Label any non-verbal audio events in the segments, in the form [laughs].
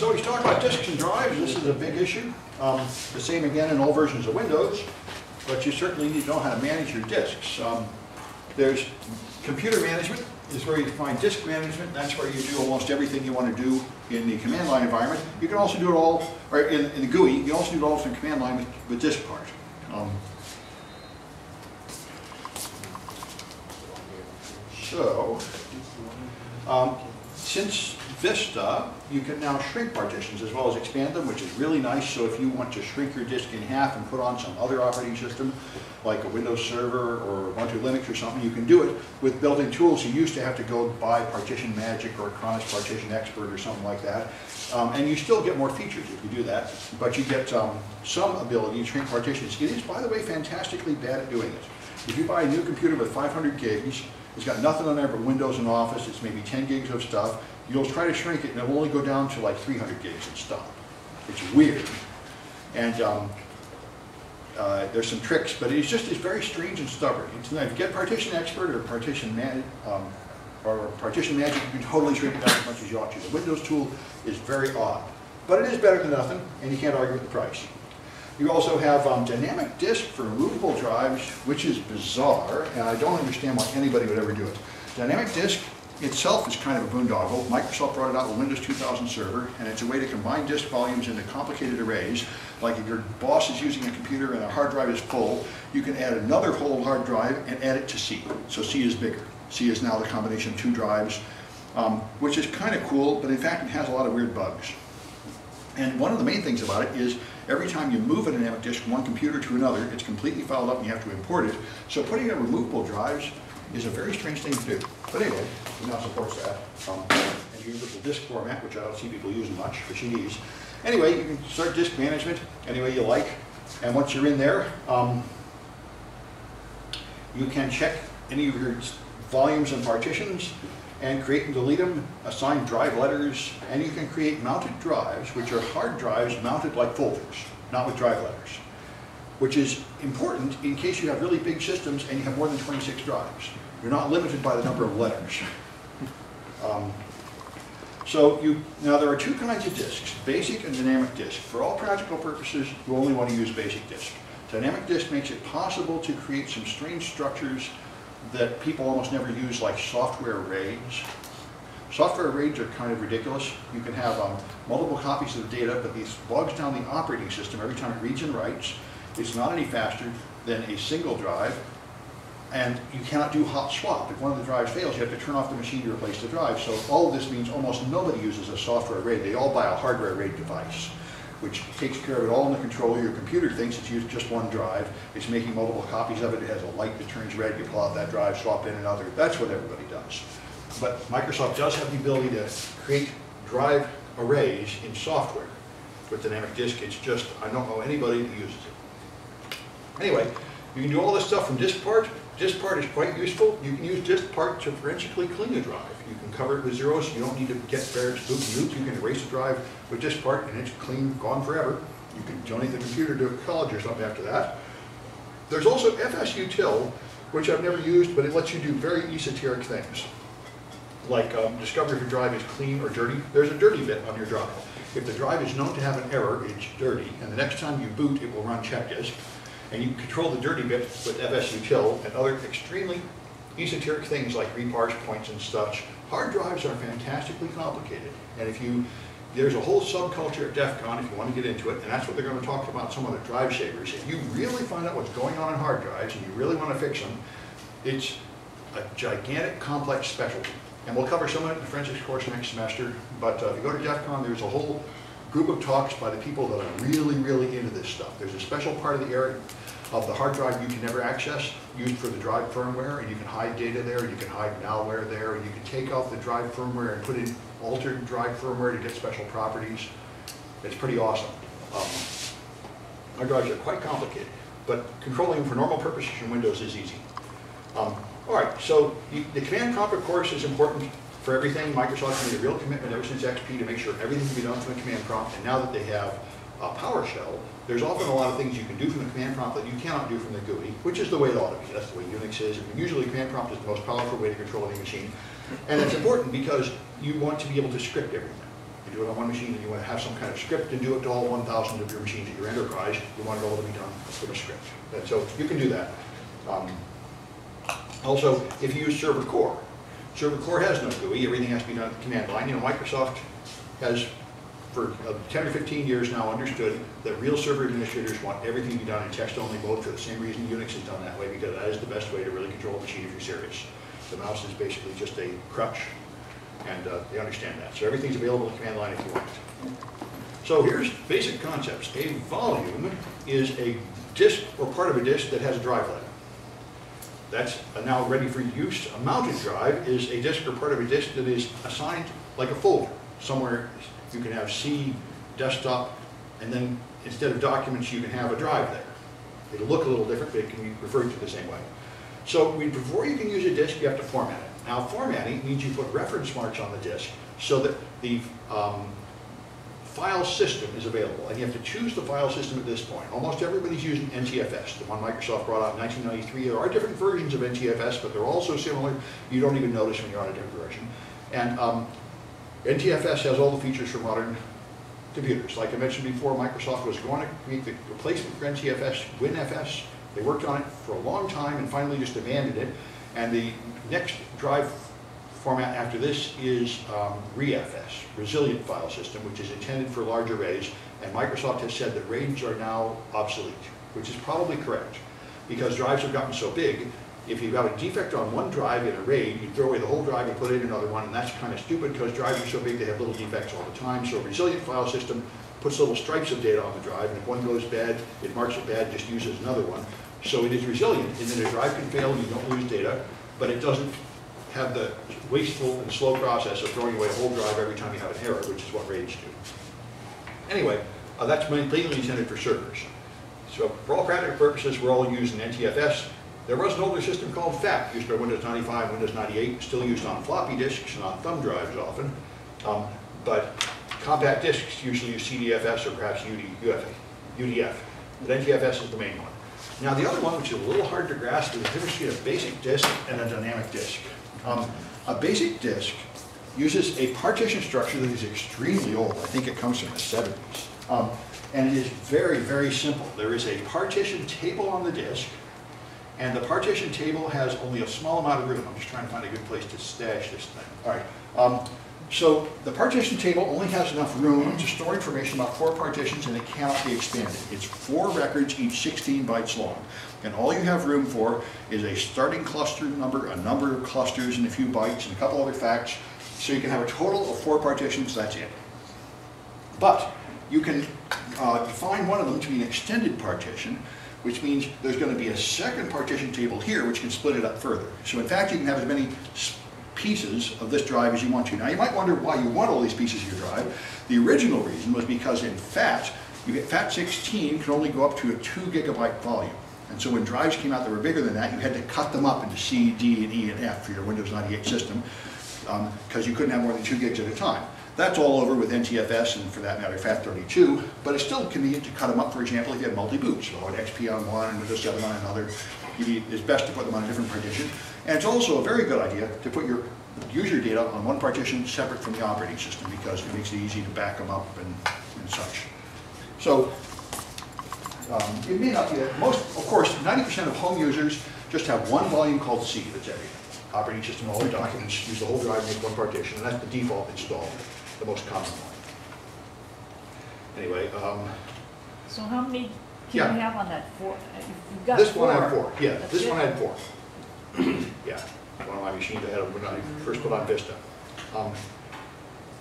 So he's talking about disks and drives. This is a big issue. Um, the same again in all versions of Windows, but you certainly need to know how to manage your disks. Um, there's computer management is where you find disk management. That's where you do almost everything you want to do in the command line environment. You can also do it all, or in, in the GUI, you can also do it all in command line with, with disk part. Um, so, um, since Vista, you can now shrink partitions as well as expand them, which is really nice. So if you want to shrink your disk in half and put on some other operating system, like a Windows Server or Ubuntu Linux or something, you can do it with built-in tools. You used to have to go buy Partition Magic or Acronis Partition Expert or something like that. Um, and you still get more features if you do that, but you get um, some ability to shrink partitions. It is, by the way, fantastically bad at doing it. If you buy a new computer with 500 gigs, it's got nothing on there but Windows and Office, it's maybe 10 gigs of stuff, you'll try to shrink it and it'll only go down to like 300 gigs and stop. It's weird. And um, uh, there's some tricks, but it's just it's very strange and stubborn. It's, if you get Partition Expert or Partition Man, um, or Partition Magic, you can totally shrink it down as much as you ought to. The Windows tool is very odd, but it is better than nothing, and you can't argue with the price. You also have um, dynamic disk for removable drives, which is bizarre, and I don't understand why anybody would ever do it. Dynamic disk itself is kind of a boondoggle. Microsoft brought it out with Windows 2000 Server, and it's a way to combine disk volumes into complicated arrays. Like if your boss is using a computer and a hard drive is full, you can add another whole hard drive and add it to C. So C is bigger. C is now the combination of two drives, um, which is kind of cool, but in fact it has a lot of weird bugs. And one of the main things about it is every time you move a dynamic disk from one computer to another, it's completely filed up and you have to import it. So putting in removable drives is a very strange thing to do. But anyway, it now supports that. Um, and you use the disk format, which I don't see people using much but she CDs. Anyway, you can start disk management any way you like. And once you're in there, um, you can check any of your volumes and partitions and create and delete them, assign drive letters, and you can create mounted drives, which are hard drives mounted like folders, not with drive letters which is important in case you have really big systems and you have more than 26 drives. You're not limited by the number of letters. Um, so you now there are two kinds of disks, basic and dynamic disk. For all practical purposes, you only want to use basic disk. Dynamic disk makes it possible to create some strange structures that people almost never use, like software arrays. Software arrays are kind of ridiculous. You can have um, multiple copies of the data, but these bogs down the operating system every time it reads and writes. It's not any faster than a single drive, and you cannot do hot swap. If one of the drives fails, you have to turn off the machine to replace the drive. So all of this means almost nobody uses a software RAID. They all buy a hardware RAID device, which takes care of it all in the controller. Your computer thinks it's used just one drive. It's making multiple copies of it. It has a light that turns red. You pull out that drive, swap in another. That's what everybody does. But Microsoft does have the ability to create drive arrays in software with dynamic disk. It's just, I don't know anybody that uses it. Anyway, you can do all this stuff from disk part. Disk part is quite useful. You can use disk part to forensically clean a drive. You can cover it with zeros. You don't need to get Darik's boot and. You can erase a drive with disk part and it's clean, gone forever. You can donate the computer to a college or something after that. There's also FSUtil, which I've never used, but it lets you do very esoteric things. Like um, discover if your drive is clean or dirty. There's a dirty bit on your drive. If the drive is known to have an error, it's dirty, and the next time you boot, it will run check disk and you control the dirty bit with FSUtil and other extremely esoteric things like reparse points and such. Hard drives are fantastically complicated, and if you there's a whole subculture at DEF CON if you want to get into it, and that's what they're going to talk about some of the drive savers. If you really find out what's going on in hard drives and you really want to fix them, it's a gigantic complex specialty. And we'll cover some of it in the forensics course next semester, but uh, if you go to DEF CON, there's a whole group of talks by the people that are really, really into this stuff. There's a special part of the area of the hard drive you can never access, used for the drive firmware, and you can hide data there, you can hide malware there, and you can take off the drive firmware and put in altered drive firmware to get special properties. It's pretty awesome. Um, hard drives are quite complicated, but controlling them for normal purposes in Windows is easy. Um, all right, so you, the command prompt, of course, is important for everything. Microsoft made a real commitment ever since XP to make sure everything can be done from the command prompt, and now that they have uh, PowerShell, there's often a lot of things you can do from the command prompt that you cannot do from the GUI, which is the way it ought to be. That's the way Unix is. Usually command prompt is the most powerful way to control any machine. And it's important because you want to be able to script everything. You do it on one machine and you want to have some kind of script and do it to all 1,000 of your machines at your enterprise, you want it all to be done with a script. And so you can do that. Um, Also, if you use server core, server core has no GUI, everything has to be done at the command line. You know, Microsoft has for uh, 10 or 15 years now understood that real server administrators want everything to be done in text-only mode for the same reason Unix is done that way, because that is the best way to really control a machine if you're serious. The mouse is basically just a crutch, and uh, they understand that. So everything's available in the command line if you want. So here's basic concepts. A volume is a disk or part of a disk that has a drive letter. That's now ready for use. A mounted drive is a disk or part of a disk that is assigned like a folder. Somewhere you can have C, desktop, and then instead of documents, you can have a drive there. It'll look a little different, but it can be referred to the same way. So we, before you can use a disk, you have to format it. Now formatting means you put reference marks on the disk so that the um, file system is available, and you have to choose the file system at this point. Almost everybody's using NTFS, the one Microsoft brought out in 1993. There are different versions of NTFS, but they're all so similar, you don't even notice when you're on a different version. And um, NTFS has all the features for modern computers. Like I mentioned before, Microsoft was going to create the replacement for NTFS, WinFS. They worked on it for a long time and finally just abandoned it. And the next drive format after this is um, ReFS, Resilient File System, which is intended for large arrays. And Microsoft has said that RAIDs are now obsolete, which is probably correct because drives have gotten so big if you have got a defect on one drive in a RAID, you throw away the whole drive and put in another one, and that's kind of stupid because drives are so big they have little defects all the time. So a resilient file system puts little stripes of data on the drive, and if one goes bad, it marks it bad, just uses another one. So it is resilient, and then a drive can fail, and you don't lose data, but it doesn't have the wasteful and slow process of throwing away a whole drive every time you have an error, which is what RAIDs do. Anyway, uh, that's mainly intended for servers. So for all practical purposes, we're all using NTFS. There was an older system called FAT, used by Windows 95, Windows 98, still used on floppy disks and on thumb drives often. Um, but compact disks usually use CDFS or perhaps UD, UF, UDF. But NTFS is the main one. Now the other one, which is a little hard to grasp, is the difference between a basic disk and a dynamic disk. Um, a basic disk uses a partition structure that is extremely old. I think it comes from the 70s. Um, and it is very, very simple. There is a partition table on the disk, and the partition table has only a small amount of room. I'm just trying to find a good place to stash this thing. All right. Um, so the partition table only has enough room to store information about four partitions and it cannot be expanded. It's four records, each 16 bytes long. And all you have room for is a starting cluster number, a number of clusters and a few bytes and a couple other facts. So you can have a total of four partitions, that's it. But you can uh, define one of them to be an extended partition, which means there's going to be a second partition table here which can split it up further. So in fact, you can have as many pieces of this drive as you want to. Now you might wonder why you want all these pieces of your drive. The original reason was because in FAT, you get FAT16 can only go up to a two gigabyte volume. And so when drives came out that were bigger than that, you had to cut them up into C, D, and E, and F for your Windows 98 system, because um, you couldn't have more than two gigs at a time. That's all over with NTFS and for that matter FAT32, but it's still convenient to cut them up, for example, if you have multi-boots, so an XP on one and Windows 7 on another, it's best to put them on a different partition. And it's also a very good idea to put your user data on one partition separate from the operating system because it makes it easy to back them up and, and such. So um, it may not be that most, of course, 90% of home users just have one volume called C that's everything. Operating system, all their documents, use the whole drive, make one partition, and that's the default install the most common one. Anyway, um, So how many can Yeah. you have on that four? You've got this one had four, yeah, That's this one it? had four. [clears throat] Yeah, one of my machines I had when I first put on Vista. Um,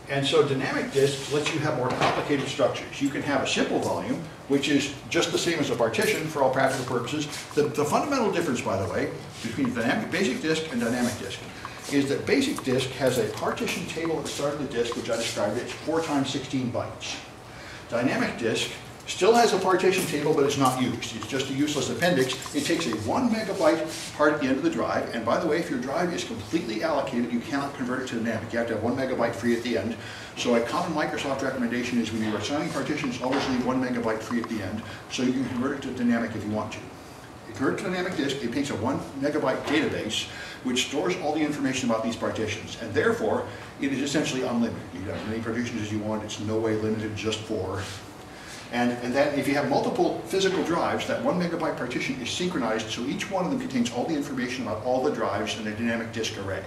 And so dynamic disk lets you have more complicated structures. You can have a simple volume, which is just the same as a partition for all practical purposes. The, the fundamental difference, by the way, between dynamic basic disk and dynamic disk is that basic disk has a partition table at the start of the disk, which I described, it's four times 16 bytes. Dynamic disk still has a partition table, but it's not used. It's just a useless appendix. It takes a one megabyte part at the end of the drive, and by the way, if your drive is completely allocated, you cannot convert it to dynamic. You have to have one megabyte free at the end. So a common Microsoft recommendation is when you're assigning partitions, always leave one megabyte free at the end, so you can convert it to dynamic if you want to. To dynamic disk, it takes a one megabyte database, which stores all the information about these partitions, and therefore, it is essentially unlimited. You can have as many partitions as you want, it's no way limited just four. And, and then if you have multiple physical drives, that one megabyte partition is synchronized, so each one of them contains all the information about all the drives in a dynamic disk array.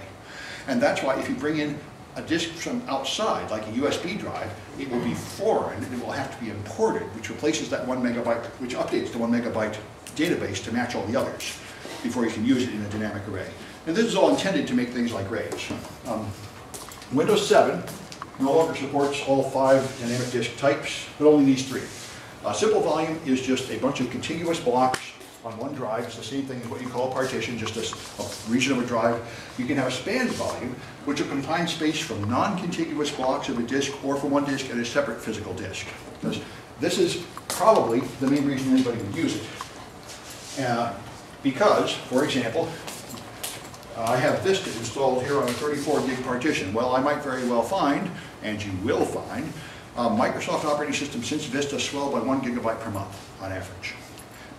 And that's why if you bring in a disk from outside, like a USB drive, it will be foreign, and it will have to be imported, which replaces that one megabyte, which updates the one megabyte database to match all the others before you can use it in a dynamic array. And this is all intended to make things like RAIDs. Um, Windows 7 no longer supports all five dynamic disk types, but only these three. A simple volume is just a bunch of contiguous blocks on one drive. It's the same thing as what you call a partition, just a region of a drive. You can have a spanned volume, which will confine space from non-contiguous blocks of a disk or from one disk and a separate physical disk. Because this is probably the main reason anybody would use it. Uh, because, for example, I have Vista installed here on a 34 gig partition. Well, I might very well find, and you will find, uh, Microsoft operating system since Vista swell by one gigabyte per month on average.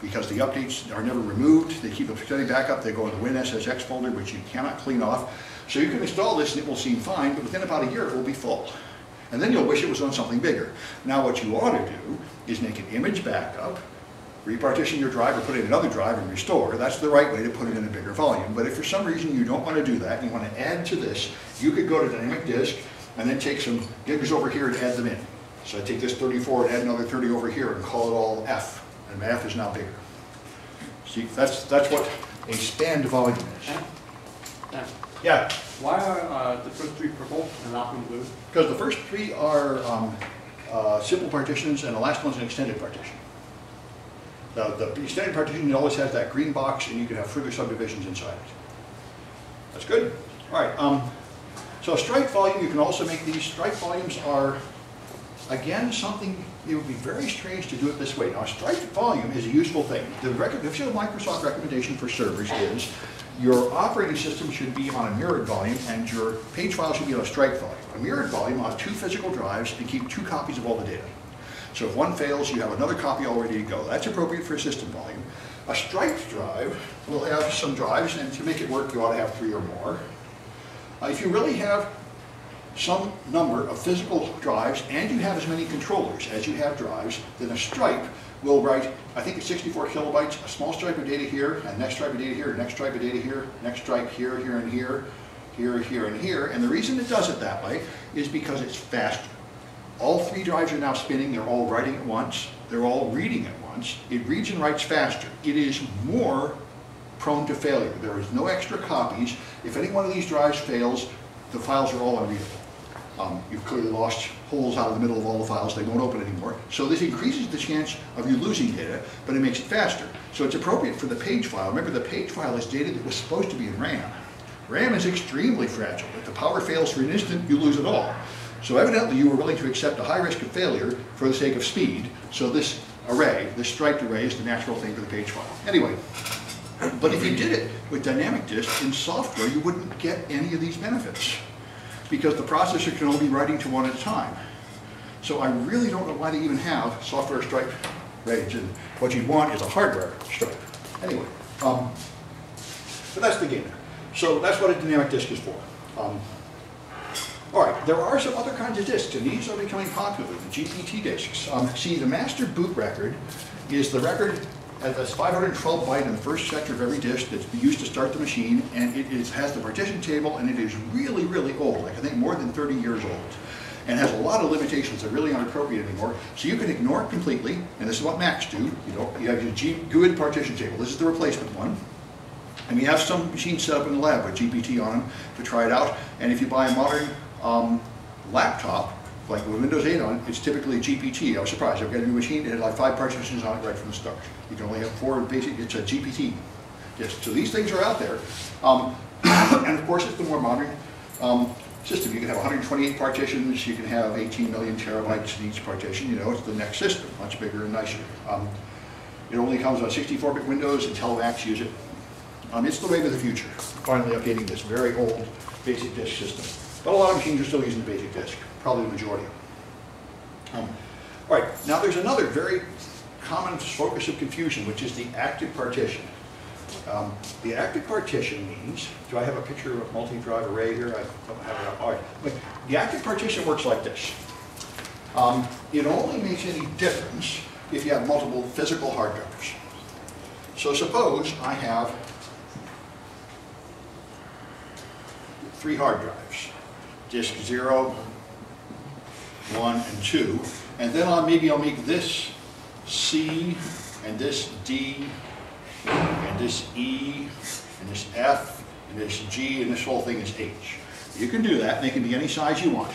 Because the updates are never removed, they keep a steady backup, they go in the WinSxS folder, which you cannot clean off. So you can install this and it will seem fine, but within about a year it will be full. And then you'll wish it was on something bigger. Now what you ought to do is make an image backup, repartition your drive or put it in another drive and restore. That's the right way to put it in a bigger volume. But if for some reason you don't want to do that, and you want to add to this, you could go to dynamic disk and then take some gigs over here and add them in. So I take this 34 and add another 30 over here and call it all F, and F is now bigger. See, that's, that's what a spanned volume is. Yeah. Yeah, Why are uh, the first three purple and last one blue? because the first three are um, uh, simple partitions and the last one's an extended partition. The, the extended partition always has that green box and you can have further subdivisions inside it. That's good. All right, um, so stripe volume, you can also make these, stripe volumes are, again, something, it would be very strange to do it this way. Now, a stripe volume is a useful thing. The official Microsoft recommendation for servers is your operating system should be on a mirrored volume and your page file should be on a stripe volume. A mirrored volume on two physical drives and keep two copies of all the data. So if one fails, you have another copy all ready to go. That's appropriate for a system volume. A striped drive will have some drives, and to make it work, you ought to have three or more. Uh, If you really have some number of physical drives and you have as many controllers as you have drives, then a stripe will write, I think it's 64 kilobytes, a small stripe of data here, and next stripe of data here, next stripe of data here, next stripe here, here, and here, here, here, and here. And the reason it does it that way is because it's faster. All three drives are now spinning, they're all writing at once, they're all reading at once. It reads and writes faster. It is more prone to failure. There is no extra copies. If any one of these drives fails, the files are all unreadable. Um, you've clearly lost holes out of the middle of all the files, they won't open anymore. So this increases the chance of you losing data, but it makes it faster. So it's appropriate for the page file. Remember, the page file is data that was supposed to be in RAM. RAM is extremely fragile. If the power fails for an instant, you lose it all. So evidently you were willing to accept a high risk of failure for the sake of speed. So this array, this striped array is the natural thing for the page file. Anyway, but if you did it with dynamic disk in software, you wouldn't get any of these benefits because the processor can only be writing to one at a time. So I really don't know why they even have software stripe RAIDs, and what you'd want is a hardware stripe. Anyway, um, but that's the game. So that's what a dynamic disk is for. Um, all right, there are some other kinds of disks, and these are becoming popular, the GPT disks. Um, see, the master boot record is the record that's 512 byte in the first sector of every disk that's used to start the machine, and it is, has the partition table, and it is really, really old, like I think more than 30 years old, and has a lot of limitations that really aren't appropriate anymore. So you can ignore it completely, and this is what Macs do. You know, you have your G GUID partition table. This is the replacement one. And we have some machines set up in the lab with GPT on them to try it out. And if you buy a modern um, laptop, like with Windows 8 on it, it's typically GPT. I was surprised. I've got a new machine, it had like five partitions on it right from the start. You can only have four basic, it's a GPT disk. So these things are out there. Um, [coughs] and of course, it's the more modern um, system. You can have 128 partitions, you can have 18 million terabytes in each partition. You know, it's the next system, much bigger and nicer. Um, it only comes on 64-bit Windows until Macs use it. Um, it's the wave of the future, finally updating this very old basic disk system. But a lot of machines are still using the basic disk, probably the majority. Of them. Um, all right, now there's another very common focus of confusion, which is the active partition. Um, The active partition means, do I have a picture of a multi-drive array here? I don't have it up. All right. Look, The active partition works like this. Um, It only makes any difference if you have multiple physical hard drives. So suppose I have three hard drives, disk zero, one, and two, and then I'll, maybe I'll make this C, and this D, and this E, and this F, and this G, and this whole thing is H. You can do that, they can be any size you want.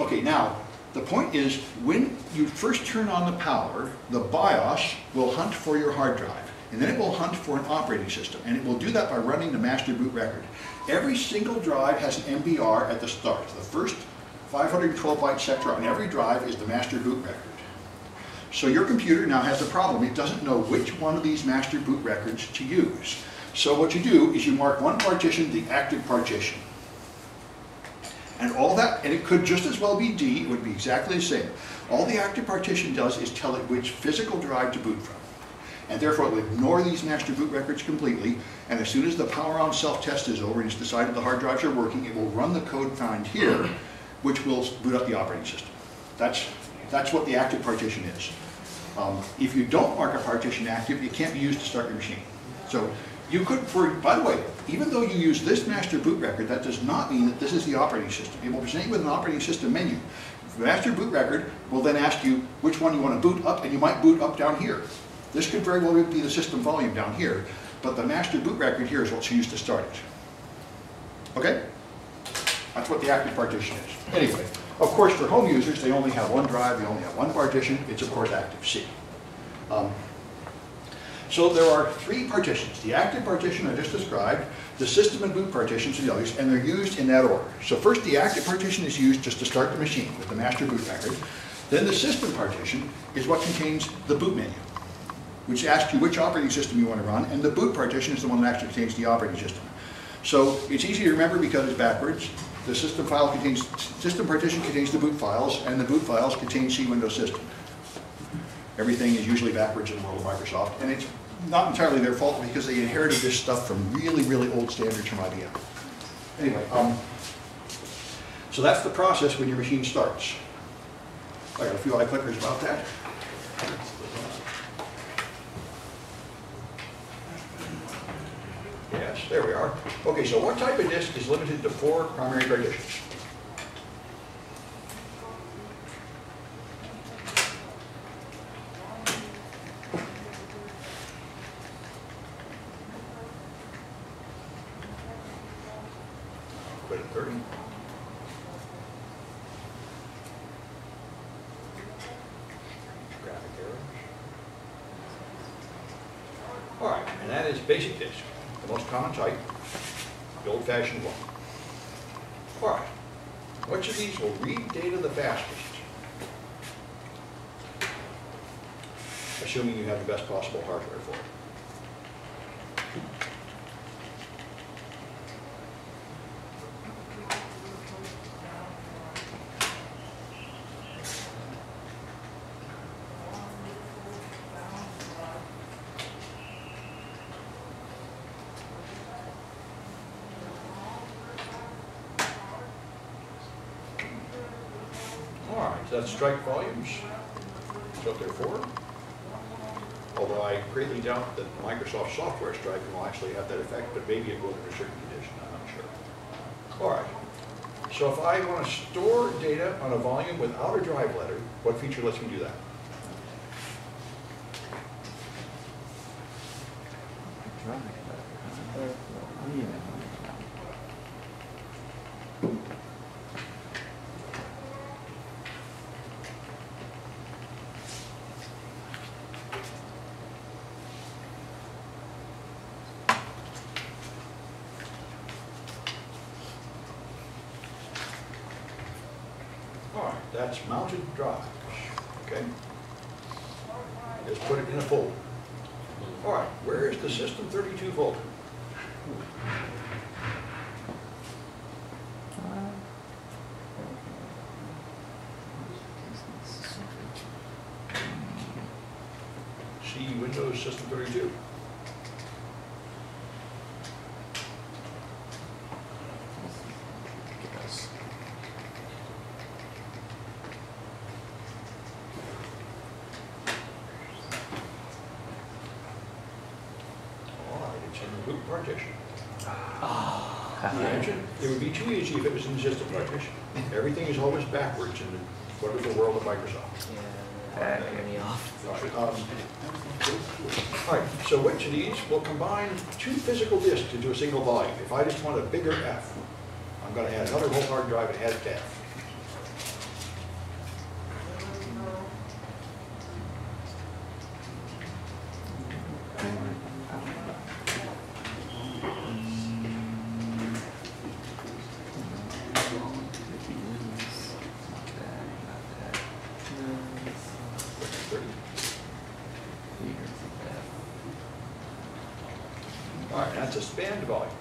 Okay, now, the point is, when you first turn on the power, the BIOS will hunt for your hard drive, and then it will hunt for an operating system, and it will do that by running the master boot record. Every single drive has an MBR at the start. The first 512 byte sector on every drive is the master boot record. So your computer now has a problem. It doesn't know which one of these master boot records to use. So what you do is you mark one partition the active partition. And all that, and it could just as well be D, it would be exactly the same. All the active partition does is tell it which physical drive to boot from. And therefore it will ignore these master boot records completely, and as soon as the power on self-test is over and it's decided the hard drives are working, it will run the code found here, which will boot up the operating system. That's, that's what the active partition is. Um, If you don't mark a partition active, it can't be used to start your machine. So you could, for, by the way, even though you use this master boot record, that does not mean that this is the operating system. It will present you with an operating system menu. The master boot record will then ask you which one you want to boot up, and you might boot up down here. This could very well be the system volume down here, but the master boot record here is what's used to start it. Okay? That's what the active partition is. Anyway, of course, for home users, they only have one drive, they only have one partition. It's of course active C. Um, so there are three partitions. The active partition I just described, the system and boot partitions are the others, and they're used in that order. So first, the active partition is used just to start the machine with the master boot record. Then the system partition is what contains the boot menu, which asks you which operating system you want to run, and the boot partition is the one that actually contains the operating system. So it's easy to remember because it's backwards. The system file contains, system partition contains the boot files, and the boot files contain C Windows System. Everything is usually backwards in the world of Microsoft, and it's not entirely their fault because they inherited this stuff from really, really old standards from IBM. Anyway, um, so that's the process when your machine starts. I got a few iClickers about that. Yes, there we are. Okay, so what type of disk is limited to four primary partitions? Quit at 30. Graphic errors. All right, and that is basic disk, common type, the old-fashioned one. Right, which of these will read data the fastest? Assuming you have the best possible hardware for it. All right, so that's stripe volumes. That's what they're for. Although I greatly doubt that Microsoft software striping will actually have that effect, but maybe it will in a certain condition, I'm not sure. All right, so if I want to store data on a volume without a drive letter, what feature lets me do that? All right, that's mounted drives, okay? Just put it in a folder. All right, where is the System 32 folder? XP Windows System 32. Yes. All right, it's in the boot partition. Ah. Imagine, it would be too easy if it was in the system partition. Everything is always backwards in the wonderful world of Microsoft. Yeah, me off. Um, All right, so which of these will combine two physical disks into a single volume? If I just want a bigger F, I'm gonna add another whole hard drive and add it to F. All right, that's a spanned volume.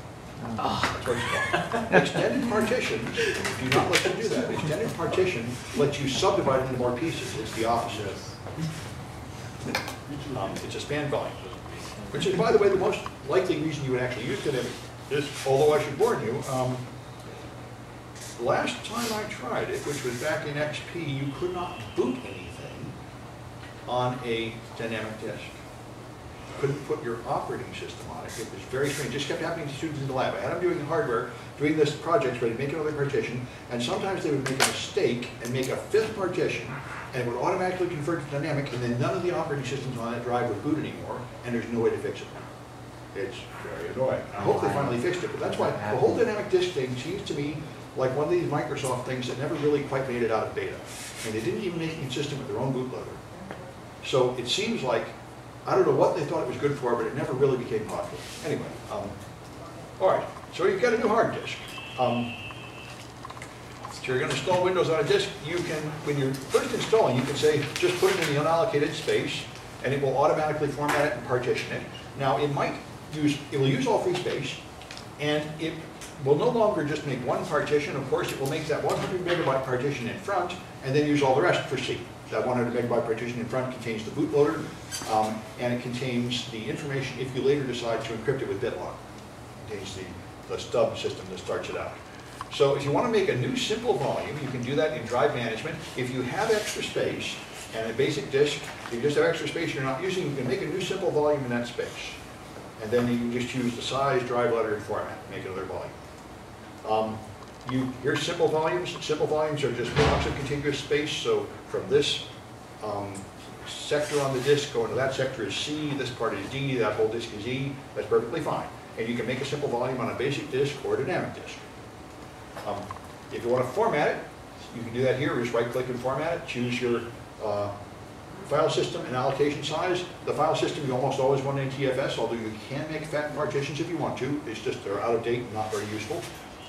That's what it's called. Extended partitions do not let you do that. Extended partition lets you subdivide it into more pieces. It's the opposite. Um, It's a span volume, which is, by the way, the most likely reason you would actually use it is, although I should warn you, um, last time I tried it, which was back in XP, you could not boot anything on a dynamic disk couldn't put your operating system on it. It was very strange. Just kept happening to students in the lab. I had them doing hardware, doing this project, ready to make another partition, and sometimes they would make a mistake and make a fifth partition, and it would automatically convert to dynamic, and then none of the operating systems on that drive would boot anymore, and there's no way to fix it. It's very annoying. I hope they finally fixed it, but that's why the whole dynamic disk thing seems to me like one of these Microsoft things that never really quite made it out of beta. And they didn't even make it consistent with their own bootloader. So it seems like I don't know what they thought it was good for, but it never really became popular. Anyway, um, all right, so you've got a new hard disk. Um, so you're gonna install Windows on a disk, you can, when you're first installing, you can say, just put it in the unallocated space, and it will automatically format it and partition it. Now, it might use, it will use all free space, and it will no longer just make one partition, of course, it will make that 100 megabyte partition in front, and then use all the rest for C. That 100 megabyte partition in front contains the bootloader, um, and it contains the information if you later decide to encrypt it with BitLocker. It Contains the, the stub system that starts it out. So if you want to make a new simple volume, you can do that in drive management. If you have extra space and a basic disk, if you just have extra space you're not using, you can make a new simple volume in that space. And then you can just choose the size, drive letter, and format, make another volume. Um, You, here's simple volumes. Simple volumes are just blocks of contiguous space, so from this um, sector on the disk going to that sector is C, this part is D, that whole disk is E, that's perfectly fine. And you can make a simple volume on a basic disk or a dynamic disk. Um, If you want to format it, you can do that here, just right-click and format it, choose your uh, file system and allocation size. The file system, you almost always want NTFS, although you can make fat partitions if you want to, it's just they're out of date and not very useful.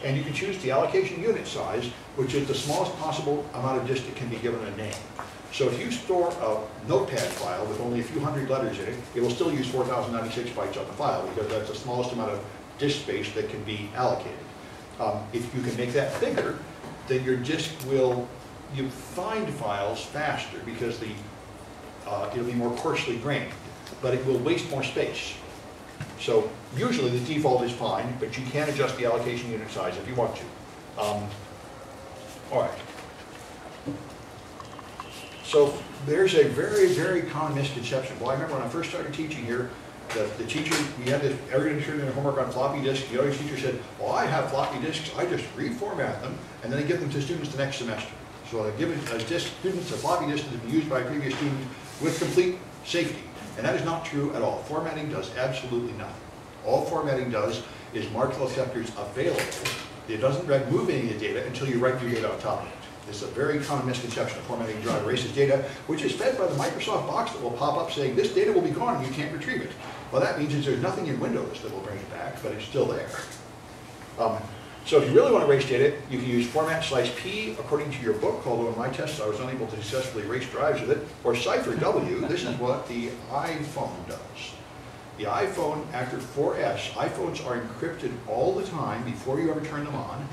And you can choose the allocation unit size, which is the smallest possible amount of disk that can be given a name. So if you store a notepad file with only a few hundred letters in it, it will still use 4,096 bytes on the file, because that's the smallest amount of disk space that can be allocated. Um, If you can make that bigger, then your disk will, you find files faster, because the, uh, it'll be more coarsely grained, but it will waste more space. So usually the default is fine, but you can adjust the allocation unit size if you want to. Um, All right. So there's a very, very common misconception. Well, I remember when I first started teaching here, the, the teacher, we had this, everybody turn their homework on floppy disk. The other teacher said, well, I have floppy disks, I just reformat them, and then I give them to students the next semester. So I give a disk, students a floppy disk that has been used by a previous student with complete safety. And that is not true at all. Formatting does absolutely nothing. All formatting does is mark the sectors available. It doesn't remove any of the data until you write new data on top of it. It's a very common misconception of formatting drive erases data, which is fed by the Microsoft box that will pop up saying, this data will be gone you can't retrieve it. Well, that means is there's nothing in Windows that will bring it back, but it's still there. Um, so if you really want to erase data, you can use format slash P according to your book, although in my tests I was unable to successfully erase drives with it, or cipher W, this is what the iPhone does. The iPhone, after 4S, iPhones are encrypted all the time before you ever turn them on,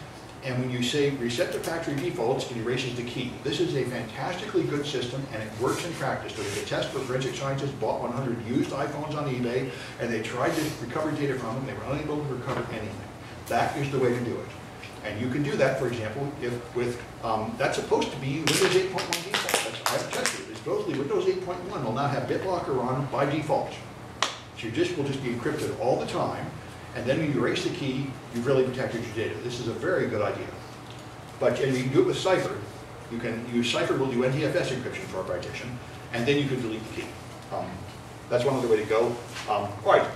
and when you say reset to factory defaults, it erases the key. This is a fantastically good system, and it works in practice. There was a test where forensic scientists bought 100 used iPhones on eBay, and they tried to recover data from them, they were unable to recover anything. That is the way to do it. And you can do that, for example, if with, um, that's supposed to be Windows 8.1 default. That's, I've checked it. It's supposedly Windows 8.1 will now have BitLocker on by default. So your disk will just be encrypted all the time, and then when you erase the key, you've really protected your data. This is a very good idea. But and you can do it with Cipher. You can use Cipher will do NTFS encryption for a partition, and then you can delete the key. Um, that's one other way to go. Um, all right,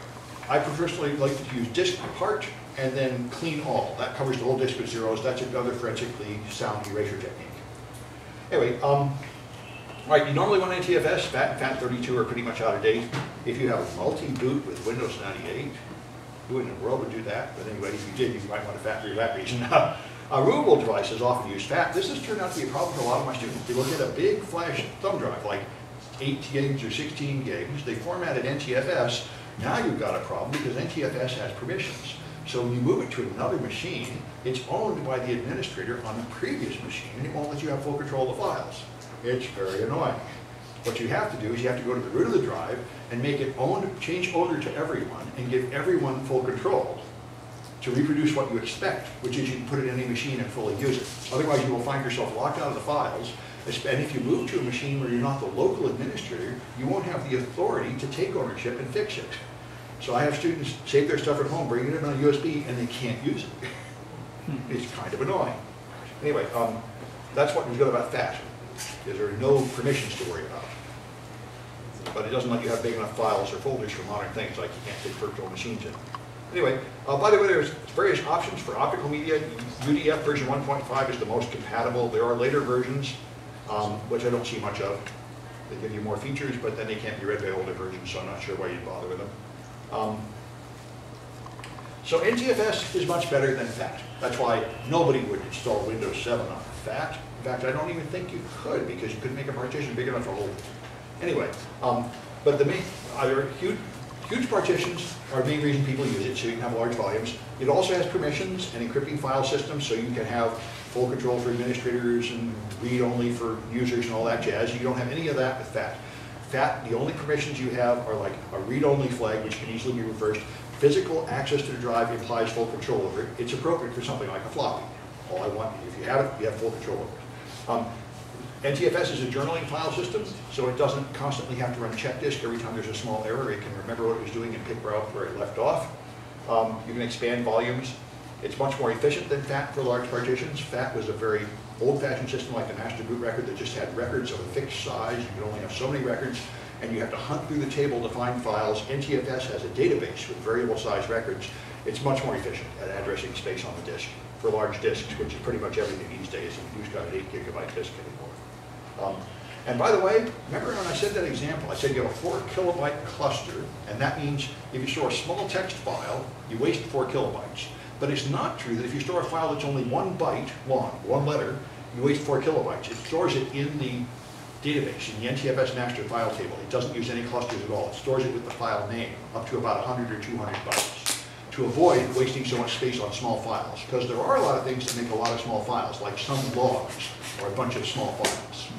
I personally like to use disk part and then clean all. That covers the whole disk with zeros. That's another forensically sound erasure technique. Anyway, um, right, you normally want NTFS, FAT and FAT32 are pretty much out of date. If you have a multi-boot with Windows 98, who in the world would do that? But anyway, if you did, you might want a FAT for that reason. Uh, removable devices often use FAT. This has turned out to be a problem for a lot of my students. They will get a big flash thumb drive, like 8 gigs or 16 gigs. They formatted NTFS. Now you've got a problem because NTFS has permissions. So when you move it to another machine, it's owned by the administrator on the previous machine, and it won't let you have full control of the files. It's very annoying. What you have to do is you have to go to the root of the drive and make it owned, change owner to everyone, and give everyone full control to reproduce what you expect, which is you can put it in any machine and fully use it. Otherwise, you will find yourself locked out of the files, and if you move to a machine where you're not the local administrator, you won't have the authority to take ownership and fix it. So I have students save their stuff at home, bring it in on a USB, and they can't use it. It's kind of annoying. Anyway, um, that's what was good about FAT, is there are no permissions to worry about. But it doesn't let you have big enough files or folders for modern things, like you can't take virtual machines in. Anyway, uh, by the way, there's various options for optical media. UDF version 1.5 is the most compatible. There are later versions, um, which I don't see much of. They give you more features, but then they can't be read by older versions, so I'm not sure why you'd bother with them. Um, so NTFS is much better than FAT. That's why nobody would install Windows 7 on FAT. In fact, I don't even think you could because you couldn't make a partition big enough to hold. Anyway, um, but the main, either huge, huge partitions are the main reason people use it, so you can have large volumes. It also has permissions and encrypting file systems, so you can have full control for administrators and read-only for users and all that jazz. You don't have any of that with FAT. FAT, the only permissions you have are like a read-only flag, which can easily be reversed. Physical access to the drive implies full control over it. It's appropriate for something like a floppy. All I want, if you have it, you have full control over it. Um, NTFS is a journaling file system, so it doesn't constantly have to run check disk every time there's a small error. It can remember what it was doing and pick up where it left off. Um, you can expand volumes. It's much more efficient than FAT for large partitions. FAT was a very old-fashioned system like the master boot record that just had records of a fixed size. You could only have so many records, and you have to hunt through the table to find files. NTFS has a database with variable size records. It's much more efficient at addressing space on the disk for large disks, which is pretty much everything these days. Who's got an eight gigabyte disk anymore? Um, and by the way, remember when I said that example, I said you have a four kilobyte cluster, and that means if you store a small text file, you waste four kilobytes. But it's not true that if you store a file that's only one byte long, one letter, you waste four kilobytes. It stores it in the database, in the NTFS master file table. It doesn't use any clusters at all. It stores it with the file name, up to about 100 or 200 bytes, to avoid wasting so much space on small files. Because there are a lot of things that make a lot of small files, like some logs, or a bunch of small files.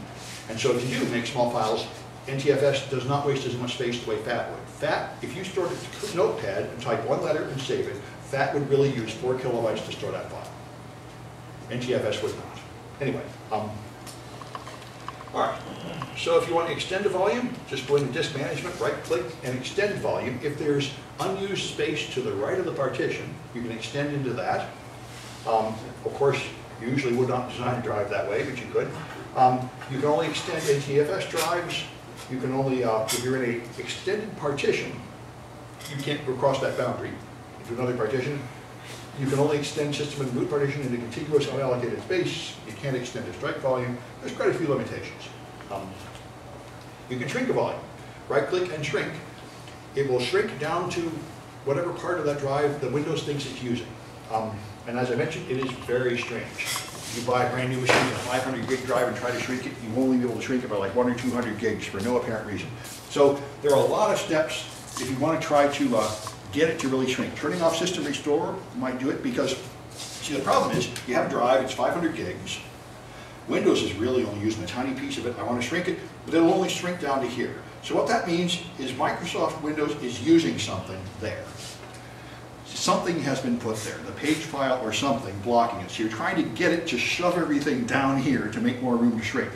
And so if you do make small files, NTFS does not waste as much space the way FAT would. FAT, if you store it to Notepad and type one letter and save it, FAT would really use four kilobytes to store that file. NTFS would not. Anyway, um, all right. So if you want to extend a volume, just go into disk management, right click and extend volume. If there's unused space to the right of the partition, you can extend into that. Um, of course, you usually would not design a drive that way, but you could. Um, you can only extend NTFS drives. You can only, uh, if you're in a extended partition, you can't go across that boundary into another partition. You can only extend system and boot partition into contiguous unallocated space. You can't extend a stripe volume. There's quite a few limitations. Um, you can shrink a volume. Right-click and shrink. It will shrink down to whatever part of that drive the Windows thinks it's using. Um, and as I mentioned, it is very strange. You buy a brand new machine, with a 500 gig drive, and try to shrink it, you won't be able to shrink it by like one or 200 gigs for no apparent reason. So there are a lot of steps if you want to try to uh, get it to really shrink. Turning off System Restore might do it because See, the problem is, you have a Drive, it's 500 gigs. Windows is really only using a tiny piece of it. I want to shrink it, but it'll only shrink down to here. So what that means is Microsoft Windows is using something there. Something has been put there, the page file or something blocking it. So you're trying to get it to shove everything down here to make more room to shrink.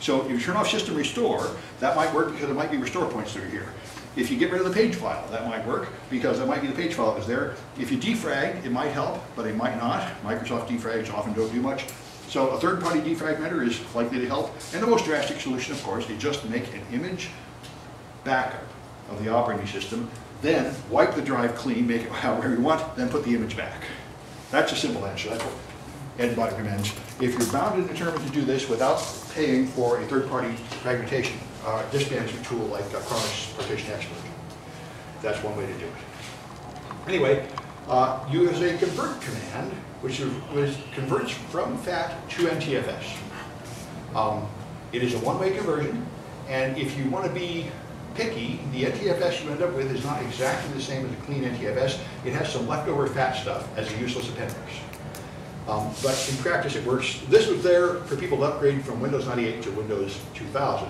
So if you turn off System Restore, that might work because there might be restore points are here. If you get rid of the page file, that might work because that might be the page file that was there. If you defrag, it might help, but it might not. Microsoft defrags often don't do much. So a third-party defragmenter is likely to help. And the most drastic solution, of course, is just make an image backup of the operating system, then wipe the drive clean, make it [laughs] however you want, then put the image back. That's a simple answer. That's what Ed recommends. If you're bound and determined to do this without paying for a third-party fragmentation, uh, disk management tool like Acronis Partition Expert, that's one way to do it. Anyway, uh, use a convert command, which is, which converts from FAT to NTFS. Um, It is a one-way conversion, and if you want to be picky, the NTFS you end up with is not exactly the same as a clean NTFS. It has some leftover fat stuff as a useless appendix. Um, But in practice, it works. This was there for people to upgrade from Windows 98 to Windows 2000.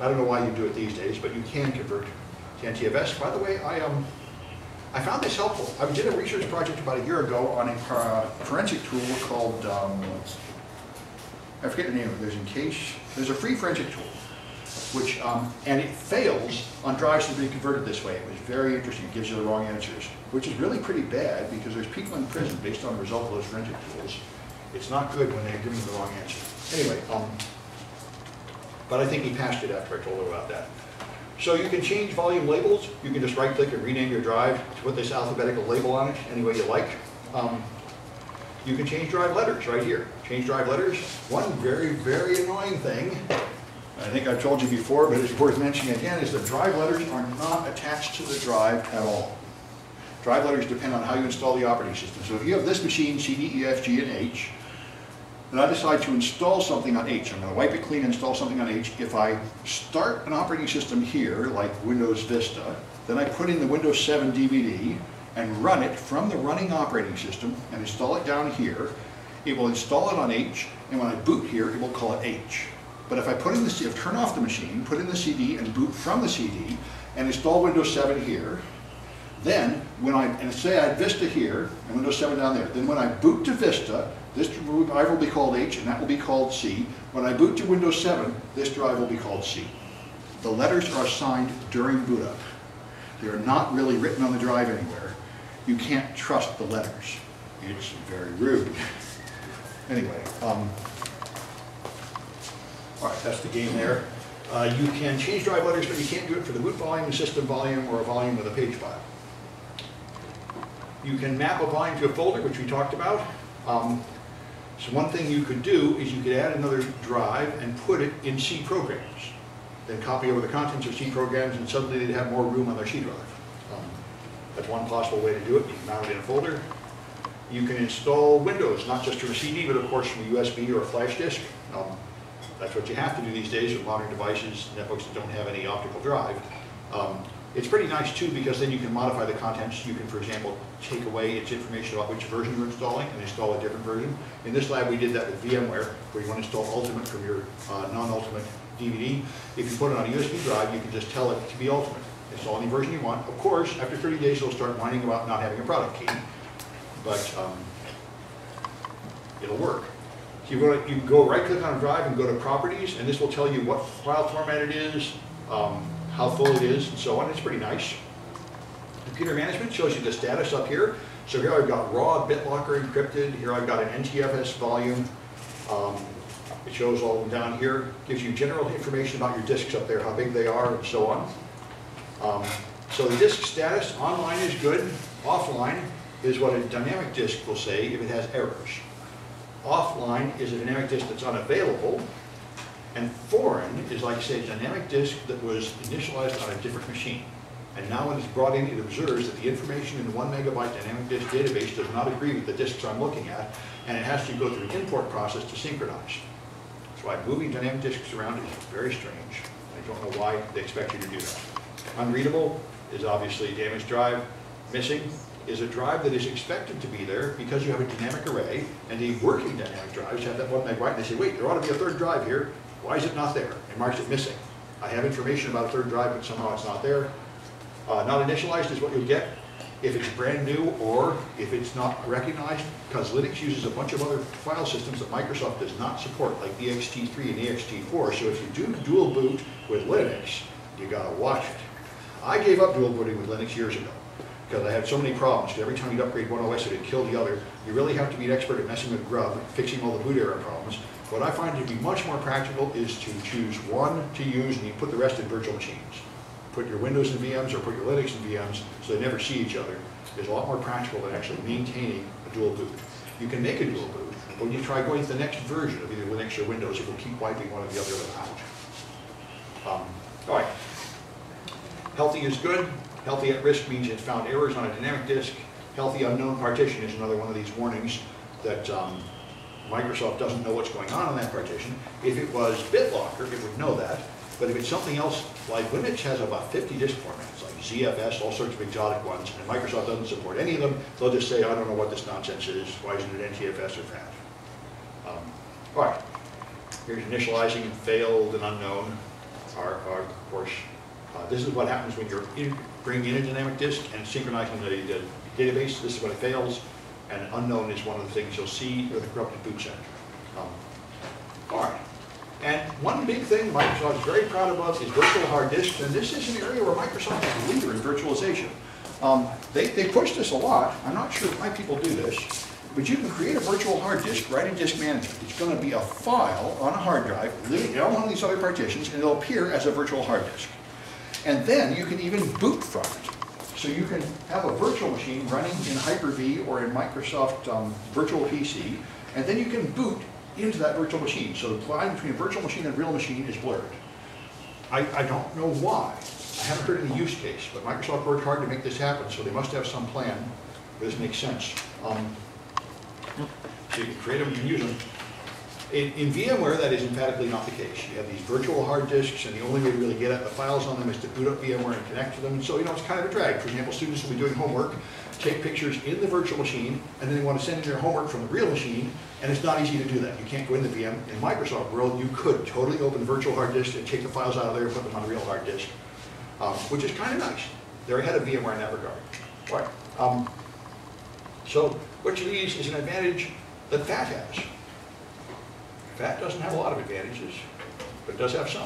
I don't know why you do it these days, but you can convert to NTFS. By the way, I, um, I found this helpful. I did a research project about a year ago on a uh, forensic tool called, um, I forget the name of it, there's Encase, there's a free forensic tool, which, um, and it fails on drives that have been converted this way. It was very interesting, it gives you the wrong answers, which is really pretty bad because there's people in prison based on the result of those forensic tools. It's not good when they give you the wrong answer. Anyway, um, but I think he passed it after I told her about that. So you can change volume labels. You can just right click and rename your drive to put this alphabetical label on it any way you like. Um, you can change drive letters right here. Change drive letters. One very, very annoying thing, I think I've told you before, but it's worth mentioning again, is that drive letters are not attached to the drive at all. Drive letters depend on how you install the operating system. So if you have this machine, C, D, E, F, G, and H, and I decide to install something on H, I'm going to wipe it clean and install something on H. If I start an operating system here, like Windows Vista, then I put in the Windows 7 DVD and run it from the running operating system and install it down here. It will install it on H, and when I boot here, it will call it H. But if I put in the, if turn off the machine, put in the CD and boot from the CD, and install Windows 7 here, then, when I, and say I had Vista here, and Windows 7 down there, then when I boot to Vista, this drive will be called H, and that will be called C. When I boot to Windows 7, this drive will be called C. The letters are assigned during boot up. They are not really written on the drive anywhere. You can't trust the letters. It's very rude. [laughs] Anyway, um, all right, that's the game there. Uh, you can change drive letters, but you can't do it for the boot volume, system volume, or a volume with a page file. You can map a volume to a folder, which we talked about. Um, so one thing you could do is you could add another drive and put it in C programs. Then copy over the contents of C programs, and suddenly they'd have more room on their C drive. Um, That's one possible way to do it. You can mount it in a folder. You can install Windows, not just from a CD, but of course from a USB or a flash disk. Um, That's what you have to do these days with modern devices, netbooks that don't have any optical drive. Um, It's pretty nice too, because then you can modify the contents. You can, for example, take away its information about which version you're installing and install a different version. In this lab, we did that with VMware, where you want to install Ultimate from your uh, non-Ultimate DVD. If you put it on a USB drive, you can just tell it to be Ultimate. Install any version you want. Of course, after 30 days, it'll start whining about not having a product key, but um, it'll work. So you go, you can go right click on a drive and go to properties, and this will tell you what file format it is, um, how full it is, and so on. It's pretty nice. Computer management shows you the status up here. So here I've got raw BitLocker encrypted. Here I've got an NTFS volume. Um, it shows all of them down here. Gives you general information about your disks up there, how big they are, and so on. Um, so the disk status online is good. Offline is what a dynamic disk will say if it has errors. Offline is a dynamic disk that's unavailable. And foreign is like, say, a dynamic disk that was initialized on a different machine. And now when it's brought in, it observes that the information in the one megabyte dynamic disk database does not agree with the disks I'm looking at, and it has to go through an import process to synchronize. That's why moving dynamic disks around is very strange. I don't know why they expect you to do that. Unreadable is obviously a damaged drive. Missing is a drive that is expected to be there because you have a dynamic array, and the working dynamic drives have that one megabyte, and they say, wait, there ought to be a third drive here, why is it not there? And marks it missing. I have information about a third drive, but somehow it's not there. Uh, Not initialized is what you'll get if it's brand new or if it's not recognized, because Linux uses a bunch of other file systems that Microsoft does not support, like E ext3 and ext4. So if you do dual boot with Linux, you gotta watch it. I gave up dual booting with Linux years ago, because I had so many problems. Every time you'd upgrade one OS, it'd kill the other. You really have to be an expert at messing with grub, fixing all the boot error problems. What I find to be much more practical is to choose one to use and you put the rest in virtual machines put your Windows in VMs or put your Linux in VMs so they never see each other is a lot more practical than actually maintaining a dual boot. You can make a dual boot, but when you try going to the next version of either Linux or Windows, it will keep wiping one or the other out. Um, All right. Healthy is good. Healthy at risk means it found errors on a dynamic disk. Healthy unknown partition is another one of these warnings that um, Microsoft doesn't know what's going on in that partition. If it was BitLocker, it would know that. But if it's something else, like Linux has about 50 disk formats, like ZFS, all sorts of exotic ones, and Microsoft doesn't support any of them, they'll just say, I don't know what this nonsense is, why isn't it NTFS or FAT? Um, All right, here's initializing and failed and unknown are, are of course, uh, this is what happens when you're in- bringing in a dynamic disk and synchronizing the, the database, this is when it fails, and unknown is one of the things you'll see with a corrupted boot sector. Um, All right. And one big thing Microsoft is very proud about is virtual hard disks, and this is an area where Microsoft is a leader in virtualization. Um, they, they push this a lot. I'm not sure why people do this, but you can create a virtual hard disk right in Disk management. It's going to be a file on a hard drive living in one of these other partitions, and it'll appear as a virtual hard disk. And then you can even boot from it. So you can have a virtual machine running in Hyper-V or in Microsoft um, Virtual PC, and then you can boot into that virtual machine. So the line between a virtual machine and a real machine is blurred. I, I don't know why. I haven't heard any use case, but Microsoft worked hard to make this happen, so they must have some plan. This makes sense. Um, So you can create them, you can use them. In, in VMware, that is emphatically not the case. You have these virtual hard disks, and the only way to really get at the files on them is to boot up VMware and connect to them. And so, you know, it's kind of a drag. For example, students will be doing homework, take pictures in the virtual machine, and then they want to send in their homework from the real machine, and it's not easy to do that. You can't go in the VM. In Microsoft world, you could totally open virtual hard disk and take the files out of there and put them on a real hard disk, um, which is kind of nice. They're ahead of VMware in that regard. Right. Um, so which of these is an advantage that FAT has? FAT doesn't have a lot of advantages, but it does have some.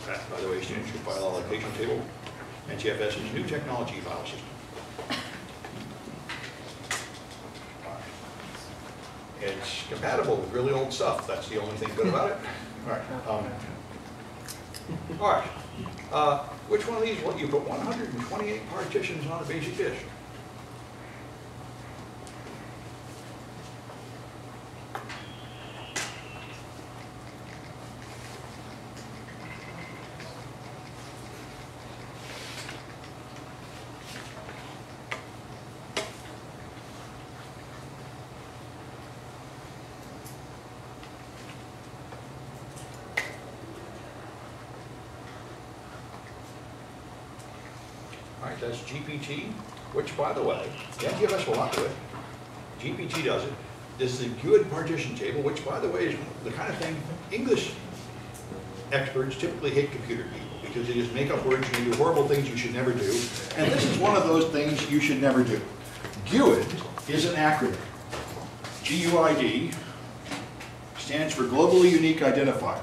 FAT, by the way, stands for File Allocation Table. NTFS is New Technology File System. It's compatible with really old stuff, that's the only thing good about it. All right. um, All right, Uh, which one of these, what, you put 128 partitions on a basic disk? That's GPT, which, by the way, NTFS will not do it. GPT does it. This is a GUID partition table, which, by the way, is the kind of thing English experts typically hate computer people because they just make up words and do horrible things you should never do. And this is one of those things you should never do. GUID is an acronym. G-U-I-D stands for Globally Unique Identifier.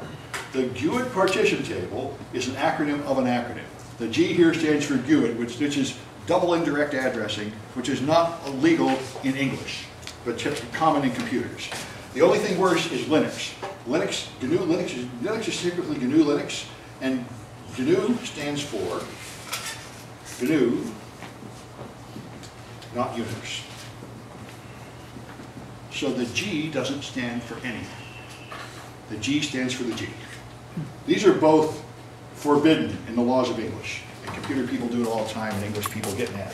The GUID partition table is an acronym of an acronym. The G here stands for GUID, which, which is double indirect addressing, which is not legal in English, but common in computers. The only thing worse is Linux. Linux, GNU Linux is, Linux is typically GNU Linux, and GNU stands for GNU, not Unix. So the G doesn't stand for anything. The G stands for the G. These are both forbidden in the laws of English. And computer people do it all the time, and English people get mad.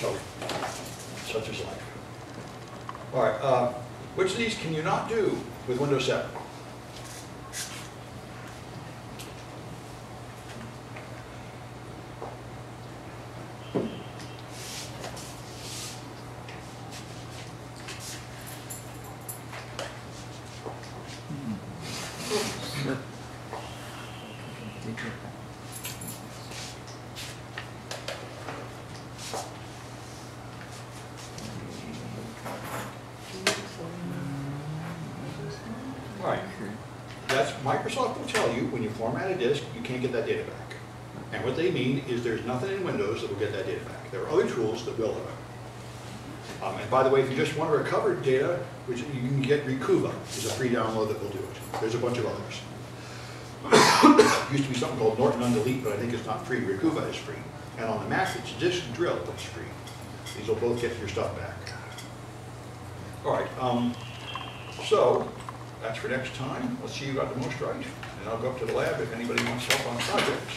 So, such is life. All right, uh, which of these can you not do with Windows 7? All right, that's, Microsoft will tell you, when you format a disk, you can't get that data back. And what they mean is there's nothing in Windows that will get that data back. There are other tools that will. though. Um, and by the way, if you just want to recover data, which you can get Recuva, is a free download that will do it. There's a bunch of others. [coughs] Used to be something called Norton Undelete, but I think it's not free. Recuva is free. And on the Mac, it's Disk Drill that's free. These will both get your stuff back. All right, um, so, that's for next time. Let's see who got the most right. And I'll go up to the lab if anybody wants help on projects.